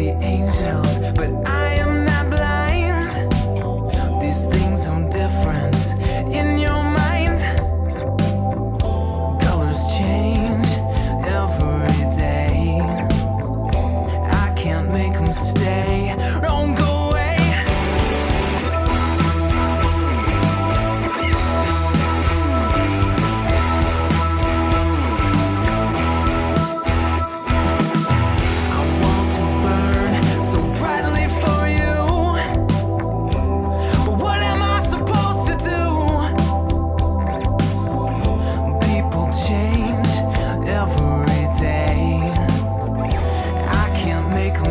see angels, but I am not blind. These things are different in your mind. Colors change every day. I can't make mistakes.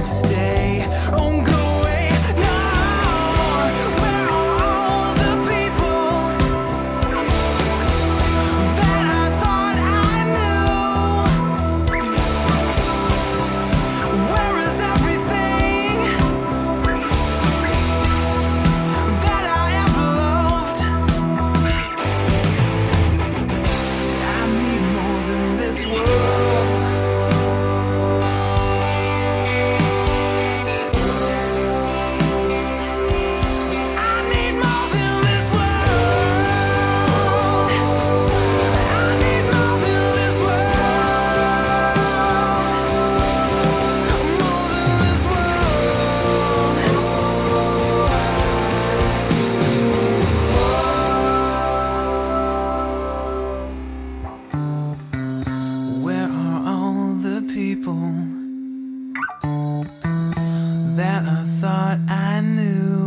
Can't that I thought I knew.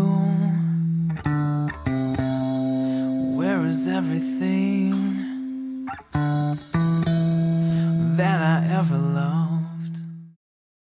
Where is everything that I ever loved?